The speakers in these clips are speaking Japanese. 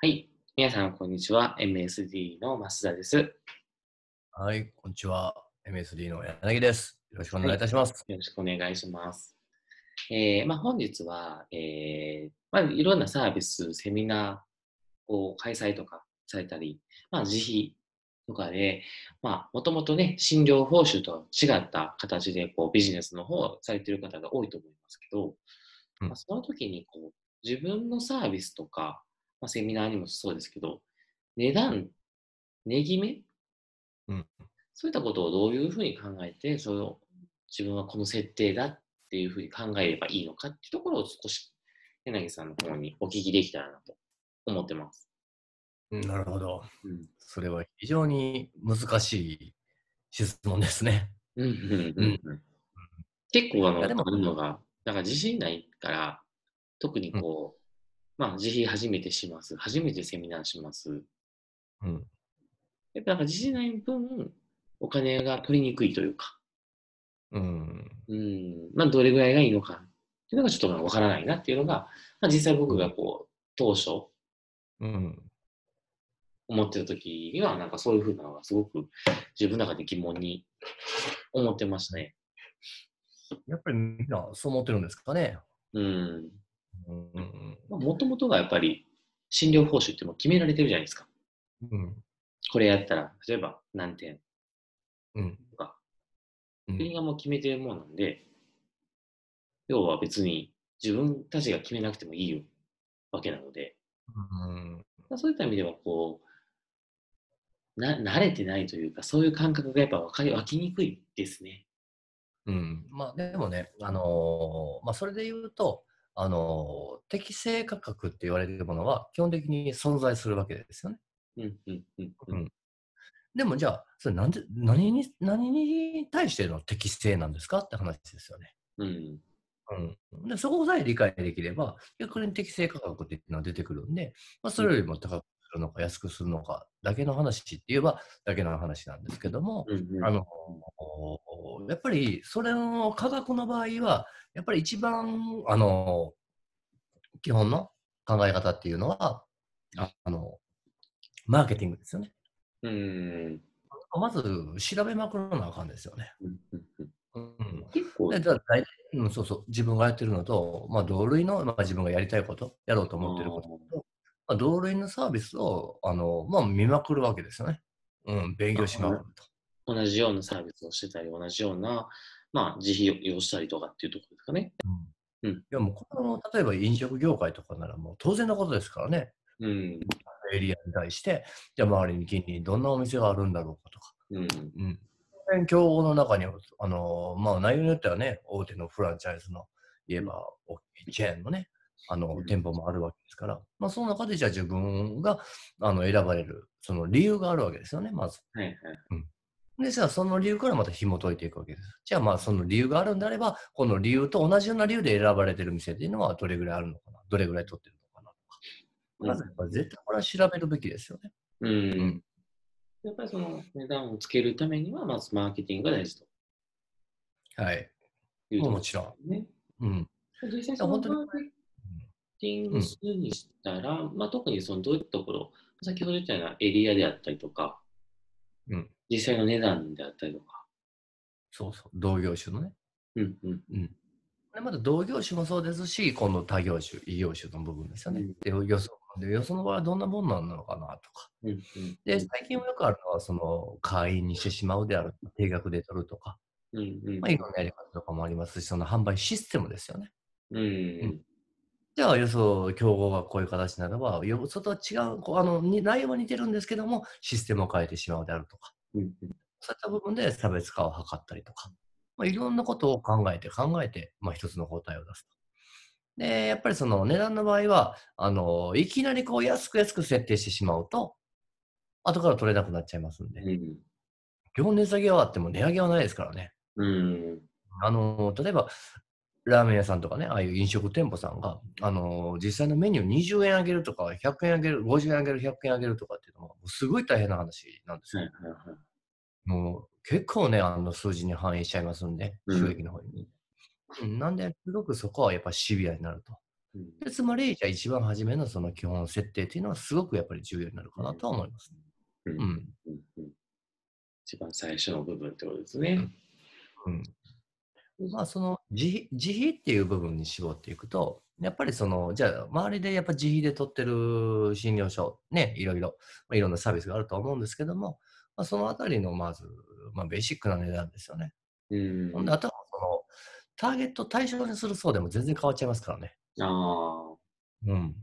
はい。皆さん、こんにちは。MSD の増田です。はい、こんにちは。MSD の柳です。よろしくお願いいたします。よろしくお願いします。えーまあ、本日は、えーまあ、いろんなサービス、セミナーを開催とかされたり、まあ、自費とかで、まあ、もともとね、診療報酬と違った形でこうビジネスの方をされている方が多いと思いますけど、うんまあ、その時にこう自分のサービスとか、まあ、セミナーにもそうですけど、値段、値決め？うん。そういったことをどういうふうに考えて、それを自分はこの設定だっていうふうに考えればいいのかっていうところを少し柳さんの方にお聞きできたらなと思ってます。なるほど。うん。それは非常に難しい質問ですね。うんうんうんうん、結構あの、あるのが、なんか自信ないから、特にこう、まあ自費初めてします。初めてセミナーします。うん。やっぱなんか自信ない分、お金が取りにくいというか、うん。うん、まあどれぐらいがいいのかっていうのがちょっとわからないなっていうのが、まあ実際僕がこう、当初うん。思ってた時には、なんかそういうふうなのがすごく自分の中で疑問に思ってましたね。やっぱりみんなそう思ってるんですかね。うん。うん。うんもともとがやっぱり診療報酬ってもう決められてるじゃないですか。うん。これやったら、例えば何点うん。とか、うん国がもう決めてるものなんで、要は別に自分たちが決めなくてもいいわけなので、うん。まあそういった意味ではこう、な慣れてないというか、そういう感覚がやっぱ分かり湧きにくいですね。うん。まあでもね、あのーまあそれで言うと、あのー適正価格って言われるものは基本的に存在するわけですよね。うんうんうんううんん。でもじゃあ、それなんで、何に、何に対しての適正なんですかって話ですよね。うんうん、でそこさえ理解できれば、逆に適正価格っていうのは出てくるんで、まあ、それよりも高くするのか安くするのかだけの話って言えばだけの話なんですけども、うんうん。あのやっぱりそれの価格の場合は、やっぱり一番あの基本の考え方っていうのは、ああのマーケティングですよね。うん。まず調べまくらなあかんですよね。うん結構。で、だうん、そうそう、自分がやってるのと、まあ、同類の、まあ、自分がやりたいこと、やろうと思ってることと、まあ、同類のサービスを、あの、まあ、見まくるわけですよね。うん、勉強しまくると。同じようなサービスをしてたり、同じような、まあ、自費をしたりとかっていうところですかね。うん。うんいや、もう、この、例えば飲食業界とかなら、もう当然のことですからね。うん。エリアに対して、じゃあ、周りに近隣にどんなお店があるんだろうかとか。うん。うん。競合の中には、あの、まあ、内容によってはね、大手のフランチャイズの、言えば、大きいチェーンのね、あのうん、店舗もあるわけですから、まあ、その中でじゃあ自分があの選ばれる、その理由があるわけですよね、まず。はいはい。で、じゃあその理由からまた紐解いていくわけです。じゃあまあその理由があるんであれば、この理由と同じような理由で選ばれてる店っていうのはどれぐらいあるのかな、どれぐらい取ってるのかなとか。まずやっぱり絶対これは調べるべきですよね。うん。んやっぱりその値段をつけるためには、まずマーケティングが大事とはい。いうところもちろん。ね。うん。実際そのティングするにしたら、まあ、特にそのどういったところ、先ほど言ったようなエリアであったりとか、うん。実際の値段であったりとか。そうそう。同業種のね。うんうん。うん。でまた同業種もそうですし、今度他業種、異業種の部分ですよね。うんで、予想で予想の場合はどんなもんなのかなとか。うんうん。で、最近よくあるのは、その、会員にしてしまうである定額で取るとか、うんうん。まあ、いろんなやり方とかもありますし、その販売システムですよね。うん。じゃあ、よそ、競合がこういう形ならば、よそとは違う、こうあのに内容は似てるんですけども、システムを変えてしまうであるとか、うんうん。そういった部分で差別化を図ったりとか、まあ、いろんなことを考えて考えて、まあ、一つの答えを出すと。で、やっぱりその値段の場合は、あの、いきなりこう安く安く設定してしまうと、後から取れなくなっちゃいますんで、うん基本値下げはあっても値上げはないですからね。うん。あの、例えば、ラーメン屋さんとかね、ああいう飲食店舗さんが、あの、実際のメニュー20円上げるとか、100円上げる、50円上げる、100円上げるとかっていうのは、すごい大変な話なんですよ。はいはいはい。もう結構ね、あの数字に反映しちゃいますんで、うん収益の方に。うんなんで、すごくそこはやっぱシビアになると。うんでつまり、じゃあ一番初めのその基本設定っていうのはすごくやっぱり重要になるかなとは思います。うんうん一番最初の部分ってことですね。うん。まあ、その自費自費っていう部分に絞っていくと、やっぱりその、じゃあ、周りでやっぱ自費で取ってる診療所、ね、いろいろ、まあ、いろんなサービスがあるとは思うんですけども、まあ、そのあたりのまず、まあ、ベーシックな値段ですよね。うん。あとはその、ターゲット対象にする層でも全然変わっちゃいますからね。ああ。うん。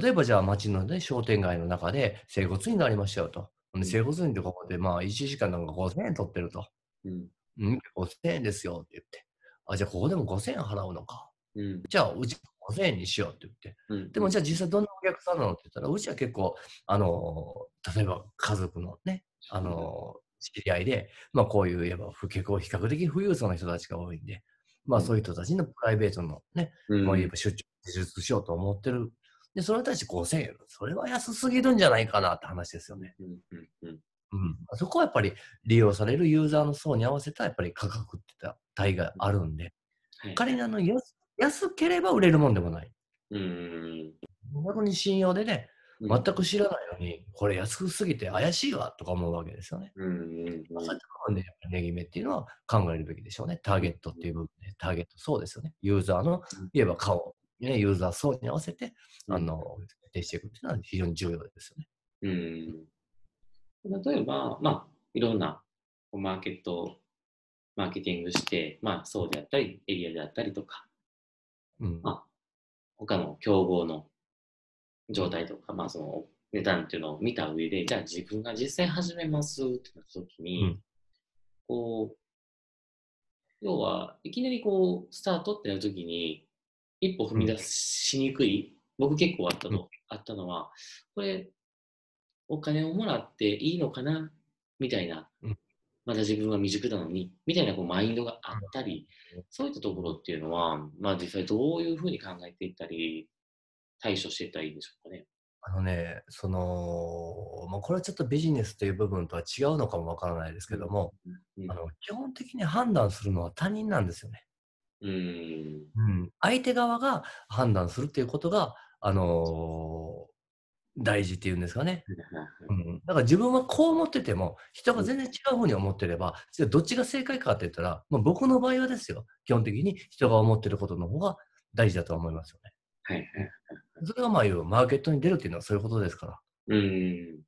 例えばじゃあ街のね、商店街の中で整骨院がありましたよと。うんで整骨院ってここでまあ1時間なんか5000円取ってると。うん。うん、5000円ですよって言って。あ、じゃあここでも5000円払うのか。うん。じゃあうち5000円にしようって言って。うん。でもじゃあ実際どんなお客さんなのって言ったら、うちは結構、あのー例えば家族のね、あのー知り合いで、まあこういう言えば結構比較的富裕層の人たちが多いんで、まあうんそういう人たちのプライベートのね、うん、まあ言えば出術しようと思ってる。で、それに対して5000円。それは安すぎるんじゃないかなって話ですよね。うん。うん。うん。うん。そこはやっぱり利用されるユーザーの層に合わせたやっぱり価格ってた帯があるんで、はい。仮にあの安安ければ売れるもんでもない。うん。逆に信用でね、うん全く知らないのに、これ安すぎて怪しいわとか思うわけですよね。うん。うん。まあそういった部分でやっぱり値決めっていうのは考えるべきでしょうね。ターゲットっていう部分で、ターゲットそうですよね。ユーザーの言えば顔、ね、ユーザー層に合わせて、あの、設定していくっていうのは非常に重要ですよね。うん。例えば、まあ、いろんなマーケット、マーケティングして、まあ、そうであったり、エリアであったりとか、うん。まあ、他の競合の状態とか、まあ、その値段っていうのを見た上で、じゃあ自分が実際始めますってなった時に、うんこう、要は、いきなりこう、スタートってなる時に、一歩踏み出しにくい、僕結構あったの、うんあったのは、これ、お金をもらっていいのかな？みたいな、うん。まだ自分は未熟なのに、みたいなこうマインドがあったり、うん。そういったところっていうのは、まあ実際どういうふうに考えていったり、対処していったらいいんでしょうかね。あのね、その、まあ、これはちょっとビジネスという部分とは違うのかもわからないですけども、うん。あの基本的に判断するのは他人なんですよね。うん。うん、相手側が判断するっていうことが、あのー大事っていうんですかね。うん、だから自分はこう思ってても、人が全然違うふうに思ってれば、じゃあどっちが正解かって言ったら、まあ、僕の場合はですよ、基本的に人が思ってることの方が大事だと思いますよね。はいはい。それがまあいうマーケットに出るっていうのはそういうことですから。うん。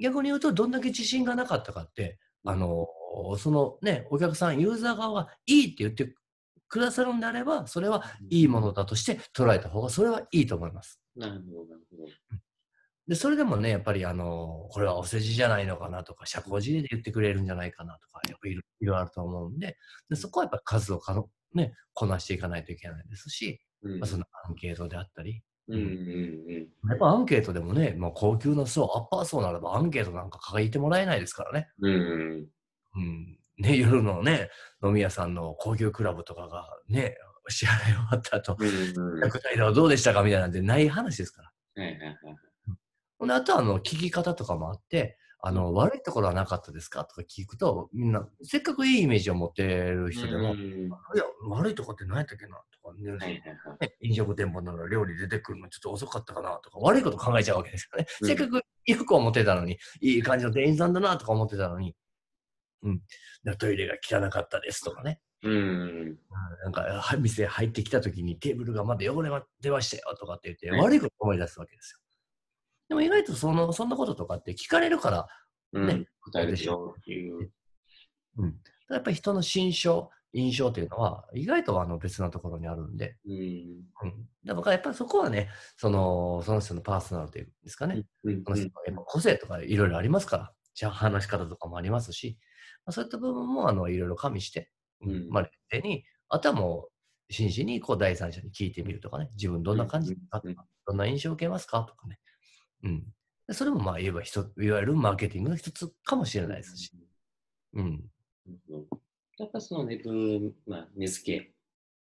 逆に言うと、どんだけ自信がなかったかって、あのーそのね、お客さん、ユーザー側がいいって言ってくださるんであれば、それはいいものだとして捉えた方が、それはいいと思います。なるほど、なるほど。で、それでもね、やっぱりあの、これはお世辞じゃないのかなとか、社交辞令で言ってくれるんじゃないかなとか、やっぱりいろいろあると思うんで、でそこはやっぱり数をね、こなしていかないといけないですし、うんまあ、そのアンケートであったり、うんうんやっぱアンケートでもね、まあ、高級な層、アッパー層ならばアンケートなんか書いてもらえないですからね。うん。うん。うん。ね、夜のね、飲み屋さんの高級クラブとかがね、支払い終わった後、うん。客態度はどうでしたかみたいなんてない話ですから。はいはいはい。ほんで、あとはあの、聞き方とかもあって、あの、悪いところはなかったですか？とか聞くと、みんな、せっかくいいイメージを持ってる人でも、うんいや、悪いとこって何やったっけな？とか、ねはいはいはい。ね 飲食店舗なら料理出てくるのちょっと遅かったかな？とか、悪いこと考えちゃうわけですよね。うんせっかくいい服を思ってたのに、いい感じの店員さんだなとか思ってたのに、うん。でトイレが汚かったですとかね。うん。なんか、は店入ってきた時にテーブルがまだ汚れてましたよとかって言って、はい悪いこと思い出すわけですよ。でも意外とその、そんなこととかって聞かれるから、うん。ね答えるでしょうっていう。うん。やっぱり人の心象、印象っていうのは、意外とあの別なところにあるんで、うん。うん。だからやっぱりそこはね、その、その人のパーソナルというんですかね。うん。その人のやっぱ個性とかいろいろありますから、じゃあ話し方とかもありますし、まあ、そういった部分もあのいろいろ加味して、うんまあ、冷静に、あとはもう、真摯にこう第三者に聞いてみるとかね、自分どんな感じですかとうんか、どんな印象を受けますかとかね。うん。でそれもまあ言えば一つ、いわゆるマーケティングの一つかもしれないですし。うん。うんやっぱその根分、まあ、根付け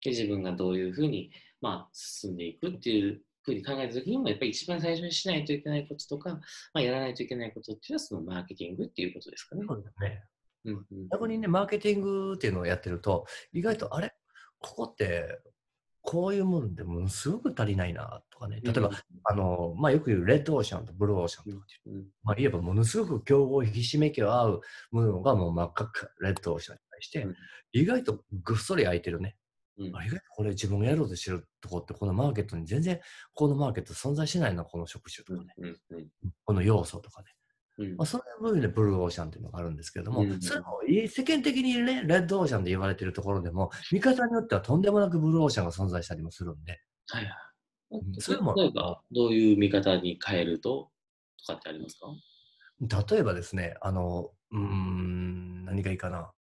で自分がどういうふうに、まあ、進んでいくっていうふうに考えたときにも、やっぱり一番最初にしないといけないこととか、まあ、やらないといけないことっていうのは、そのマーケティングっていうことですかね。そうですね。うんうん逆にね、マーケティングっていうのをやってると、意外と、あれ？ここって、こういうものでものすごく足りないなとかね。例えば、うんあの、まあ、よく言うレッドオーシャンとブルーオーシャンとかっていう。うんまあ、言えばものすごく競合ひしめき合うものがもう真っ赤っか、レッドオーシャンに対して、うん意外とぐっそり空いてるね。うんあ意外とこれ自分がやろうとしてるとこって、このマーケットに全然、このマーケット存在しないな、この職種とかね。この要素とかね。うんまあ、その部分でブルーオーシャンっていうのがあるんですけれども、うんそれもい世間的にね、レッドオーシャンで言われてるところでも、見方によってはとんでもなくブルーオーシャンが存在したりもするんで、はいはい。うんそれも例えば、どういう見方に変えるととかってありますか？例えばですね、あの、うーん、何がいいかな。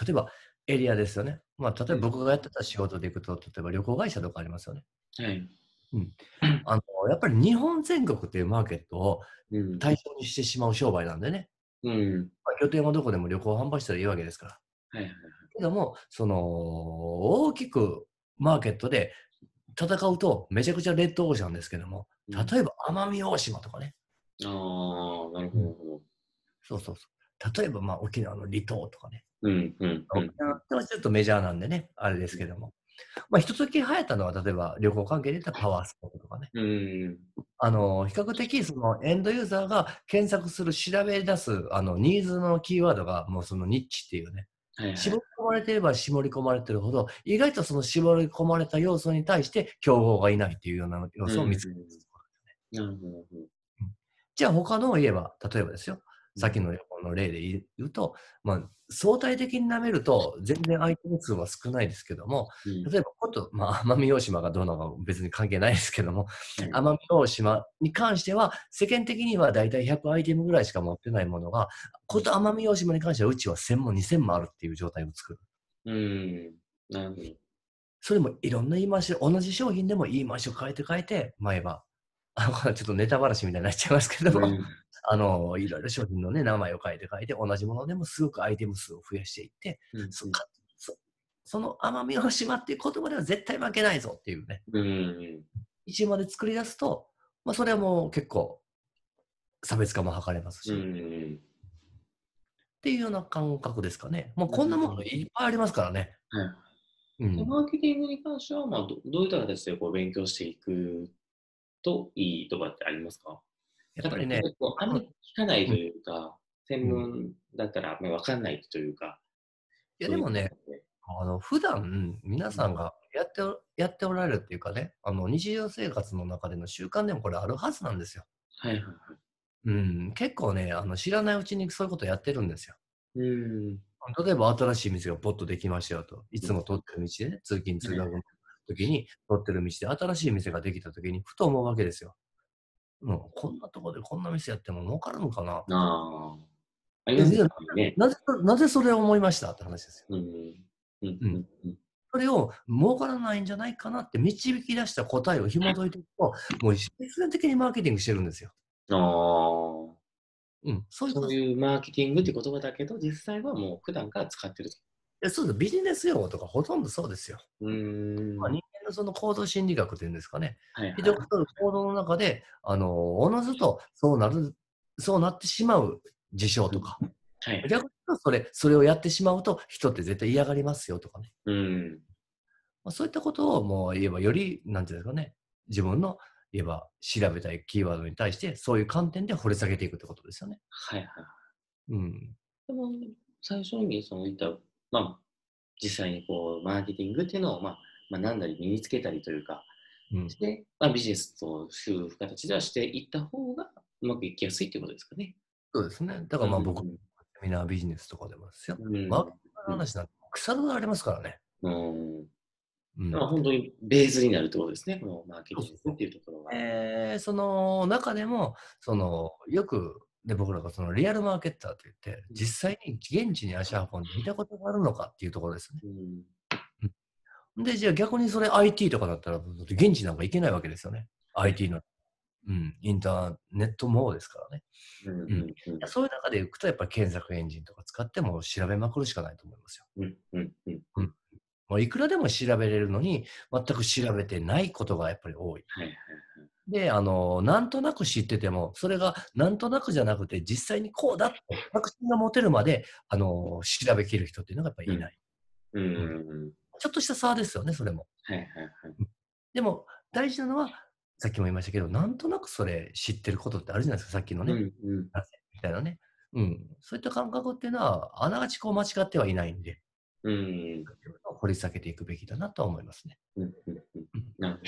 例えば、エリアですよね。まあ、例えば僕がやってた仕事でいくと、例えば旅行会社とかありますよね。はい。あの、やっぱり日本全国っていうマーケットをうん。対象にしてしまう商売なんでね。うん。まあ、拠点はどこでも旅行を販売したらいいわけですから。はいはい。けども、その、大きくマーケットで戦うと、めちゃくちゃレッドオーシャンですけども、うん例えば奄美大島とかね。ああ、なるほど。そうそうそう。例えば、まあ、沖縄の離島とかね。うんうんうん沖縄ってのはちょっとメジャーなんでね、あれですけども。まあ、一つだけ流行ったのは、例えば旅行関係で言ったらパワースポットとかね。うんあの、比較的そのエンドユーザーが検索する、調べ出す、あの、ニーズのキーワードがもうそのニッチっていうね。はいはい絞り込まれていれば絞り込まれてるほど、意外とその絞り込まれた要素に対して競合がいないっていうような要素を見つける。うん。じゃあ他のを言えば、例えばですよ。さっきの旅行の例で言うと、まあ、相対的に舐めると、全然アイテム数は少ないですけども、うん例えば、こと、まあ、奄美大島がどうなのか別に関係ないですけども、はい奄美大島に関しては、世間的にはだいたい100アイテムぐらいしか持ってないものが、こと奄美大島に関しては、うちは1000も2000もあるっていう状態を作る。うん。なるほど。それもいろんな言い回し、同じ商品でも言い回しを変えて変えて、前は、あの、ちょっとネタ話みたいになっちゃいますけども、うん あの、いろいろ商品のね、名前を変えて変えて、同じものでもすごくアイテム数を増やしていって、うんそかそその奄美大島っていう言葉では絶対負けないぞっていうね、うん。一まで作り出すと、まあ、それはもう結構、差別化も図れますし、うっん。ていうような感覚ですかね。もうこんなものいっぱいありますからね。はい。うん。マーケティングに関しては、まあ、どどういった形でこう勉強していくといいとかってありますか？やっぱりね、あんまり聞かないというか、専門だったら、まあ、わかんないというか。いやでもね、あの普段皆さんがやっておやっておられるっていうかね、あの日常生活の中での習慣でもこれあるはずなんですよ。はいはいはい。うん、結構ね、あの知らないうちにそういうことやってるんですよ。うん。例えば新しい店がポッとできましたよと、いつも通ってる道でね、通勤通学の時に通ってる道で新しい店ができた時にふと思うわけですよ。うん、こんなとこでこんな店やっても儲かるのかな？ああ。ありますよね。なぜなぜそれを思いました？って話ですよ。うん。うん。うん。うん。それを儲からないんじゃないかなって導き出した答えを紐解いていくと、もう必然的にマーケティングしてるんですよ。ああ。うん、そういうそういうマーケティングって言葉だけど、実際はもう普段から使ってると。いやそうですビジネス用語とかほとんどそうですよ。うーん。まあ、人間のその行動心理学っていうんですかね。はいはい人が取る行動の中で、あの、おのずとそうなる、そうなってしまう事象とか、はい。逆にそれ、それをやってしまうと人って絶対嫌がりますよとかね。うん。まあ、そういったことをもう言えばより、なんていうんですかね、自分の言えば調べたいキーワードに対して、そういう観点で掘り下げていくってことですよね。はいはい。うん。でも、最初にそういった、まあ、実際にこう、マーケティングっていうのを、まあ、学んだり身につけたりというか、うん、して、まあ、ビジネスという形ではしていった方がうまくいきやすいっていうことですかね。そうですね。だからまあ僕、うんセミナービジネスとかでもですよ。うん。マーケティングの話なんて腐るがありますからね。うん。うんまあ、本当にベースになるってことですね、このマーケティングっていうところが。えーその中でも、そのよく、で僕らがそのリアルマーケッターといって、実際に現地に足運んで見たことがあるのかっていうところですね。うん。で、じゃあ逆にそれ IT とかだったら、現地なんか行けないわけですよね。IT の。うん、インターネットもですからね。うん。そういう中でいくと、やっぱり検索エンジンとか使っても調べまくるしかないと思いますよ。うん。うん。うん。もういくらでも調べれるのに、全く調べてないことがやっぱり多い。はいはいで、あの、なんとなく知ってても、それがなんとなくじゃなくて、実際にこうだって確信が持てるまで、あの、調べきる人っていうのがやっぱりいない。はい。うん。ちょっとした差ですよね、それも。はいはいはい。でも、大事なのは、さっきも言いましたけど、なんとなくそれ知ってることってあるじゃないですか、さっきのね、うんうん。みたいなね。うん。そういった感覚っていうのは、あながちこう間違ってはいないんで、うん。掘り下げていくべきだなとは思いますね。うんうんうんうん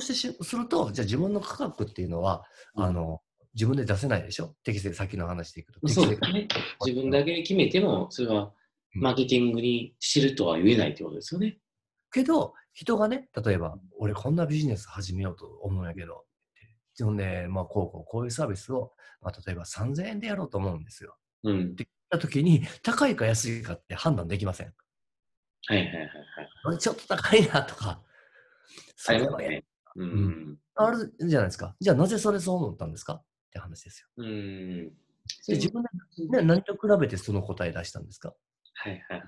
そしてしすると、じゃあ自分の価格っていうのは、うんあの、自分で出せないでしょ？適正、さっきの話でいくと。そう適正だね。自分だけで決めても、それはうんマーケティングに知るとは言えないってことですよね。けど、人がね、例えば、俺こんなビジネス始めようと思うんやけど、ほんで、まあ、こうこう、こういうサービスを、まあ、例えば3000円でやろうと思うんですよ。うん。って言った時に、高いか安いかって判断できません。はいはいはいはい。ちょっと高いなとか、そあれは。うん。あるじゃないですか。じゃあなぜそれそう思ったんですか？って話ですよ。うん。で自分で、ね、何と比べてその答え出したんですか？っはいはい。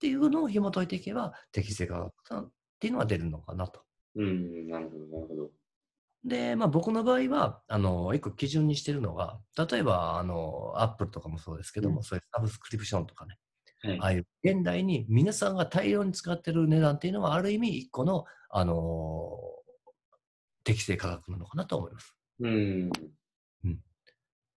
ていうのを紐解いていけば、適正価格算っていうのは出るのかなと。うん。なるほど、なるほど。で、まあ僕の場合は、あの、一個基準にしてるのが、例えば、あの、アップルとかもそうですけども、うんそういうサブスクリプションとかね、はいあ。あいう現代に皆さんが大量に使ってる値段っていうのは、ある意味一個の、あの適正価格なのかなと思います。うん。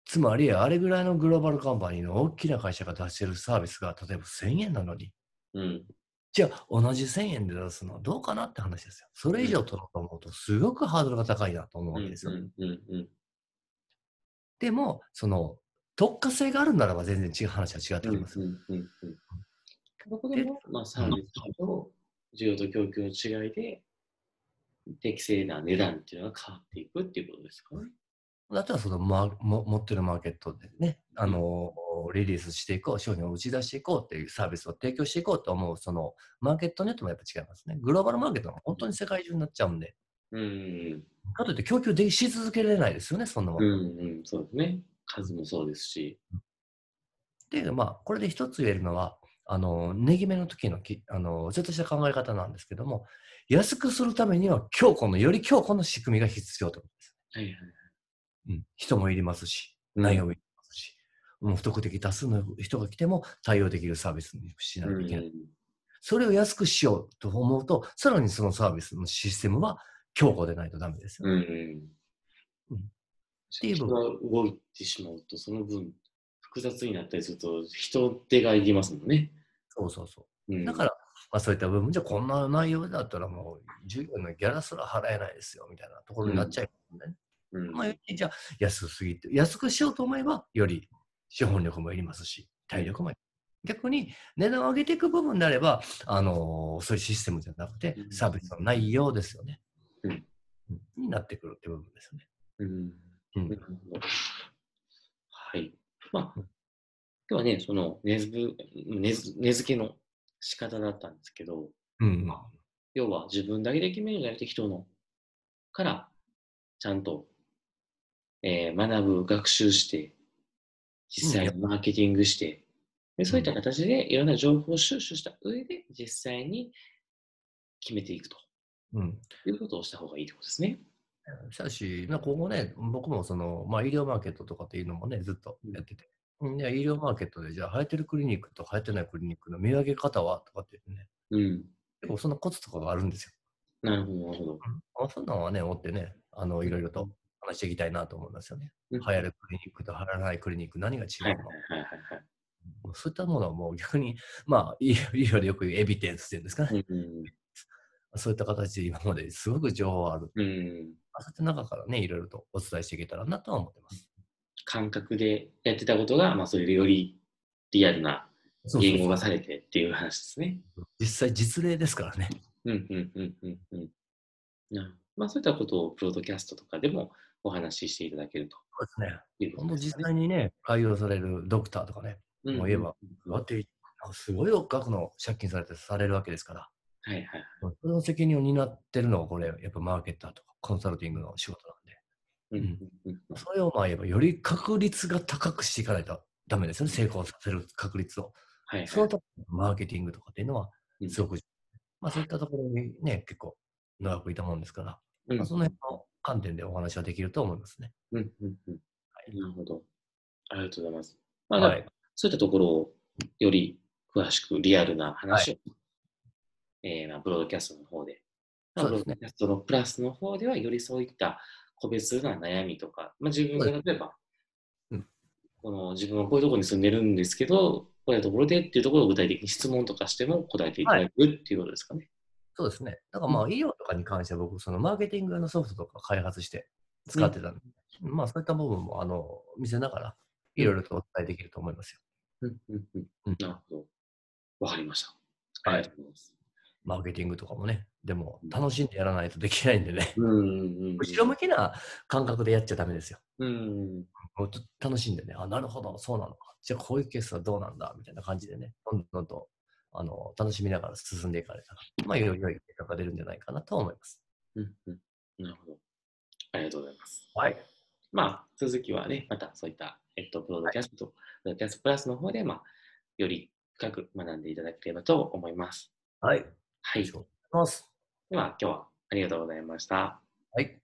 つまり、あれぐらいのグローバルカンパニーの大きな会社が出してるサービスが、例えば1000円なのに、うん。じゃあ同じ1000円で出すのはどうかなって話ですよ。それ以上取ろうと思うと、すごくハードルが高いなと思うわけですよ。でも、その、特化性があるならば全然違う話は違ってきます。どこでも、まあ、サービスと需要と供給の違いで、適正な値段っていうのが変わっていくっていうことですか？ね。あとはその、ま、も持ってるマーケットでね、あの、リリースしていこう、商品を打ち出していこうっていうサービスを提供していこうと思う、その、マーケットによってもやっぱ違いますね。グローバルマーケットは本当に世界中になっちゃうんで、うん。かといって供給でし続けられないですよね、そんなも。うんんうん。そうですね。数もそうですし。で、まあ、これで一つ言えるのは、あの、値決めの時のき、あの、ちょっとした考え方なんですけども、安くするためには強固の、より強固な仕組みが必要ということです。はいはい。うん。人もいりますし、内容もいりますし、もう不特定多数の人が来ても対応できるサービスにしないといけない。それを安くしようと思うと、さらにそのサービスのシステムは強固でないとダメですよ。うんうん。うんっていうが動いてしまうと、その分、複雑になったりすると、人手がいりますもんね。そうそうそう。うん、だから、まあ、そういった部分じゃこんな内容だったらもう授業のギャラすら払えないですよみたいなところになっちゃいますね。うん、まあ、じゃあ安すぎて、安くしようと思えばより資本力もいりますし、体力もいる。逆に値段を上げていく部分であれば、あのーそういうシステムじゃなくてう、んサービスの内容ですよね。うんうんになってくるって部分ですよね。うん。うん。はい。まあ、今日はね、その根付根付根付けの仕方だったんですけど、うん。要は自分だけで決めるんじゃなくて人のからちゃんと、えー学ぶ、学習して、実際にマーケティングして、でそういった形でいろんな情報を収集した上で実際に決めていくとうん。いうことをした方がいいってことですね。しかし、な今後ね、僕もその、まあ、医療マーケットとかっていうのもね、ずっとやってて。うん、いや医療マーケットで、じゃあ、生えてるクリニックと生えてないクリニックの見分け方はとかってね、うん。結構そんなコツとかがあるんですよ。なるほど、なるほど。まあ、そんなのはね、追ってね、あの、いろいろと話していきたいなと思いますよね。うん流行るクリニックと流行らないクリニック、何が違はいうはいのか。はいはいはい。そういったものはもう逆に、まあ、医療でよく言うエビデンスっていうんですかね。うん そういった形で今まですごく情報ある。うんそういった中からね、いろいろとお伝えしていけたらなとは思ってます。感覚でやってたことが、まあ、それでよりリアルな言語化されてっていう話ですね。実際実例ですからね。うんうんうんうんうん。なまあ、そういったことをプロトキャストとかでもお話ししていただけるとそうですね。こ本当実。際にね、採用されるドクターとかね、うんもう言えばうんだって、すごい額の借金されてされるわけですから、はいはい。それの責任を担ってるのがこれ、やっぱマーケッターとかコンサルティングの仕事なんで、うんうんうんそれをまあ言えば、より確率が高くしていかないとダメですよね、成功させる確率を。はいはい。そのためにマーケティングとかっていうのはうん、すごく、まあそういったところにね、結構長くいたもんですから、うん。まあ、その辺の観点でお話はできると思いますね。うんうんうん。はい。なるほど。ありがとうございます。まあ、はい。そういったところをより詳しくリアルな話を、えーまあ、ブロードキャストの方で、まあ、そうですね。ブロードキャストのプラスの方では、よりそういった個別な悩みとか、まあ、自分が例えば、うんこの自分はこういうところに住んでるんですけど、こういうところでっていうところを具体的に質問とかしても答えていただくっていうことですかね。そうですね。だからまあ、医療とかに関しては僕、そのマーケティング用のソフトとか開発して使ってたんで、まあそういった部分も、あの、見せながら、いろいろとお伝えできると思いますよ。うんうんうんうんなるほど。わかりました。はいありがとうございます。マーケティングとかもね。でも、楽しんでやらないとできないんでね。うんうんうん。後ろ向きな感覚でやっちゃダメですよ。うん。楽しんでね、あ、なるほど、そうなのか。じゃあこういうケースはどうなんだみたいな感じでね、どんどんとあの楽しみながら進んでいかれたら、まあ、より良い結果が出るんじゃないかなと思います。うんうん。なるほど。ありがとうございます。はい。まあ、続きはね、またそういった、えっと、プロドキャストと、プロドキャストプラスの方で、まあ、より深く学んでいただければと思います。はい。はい。では、今日はありがとうございました。はい。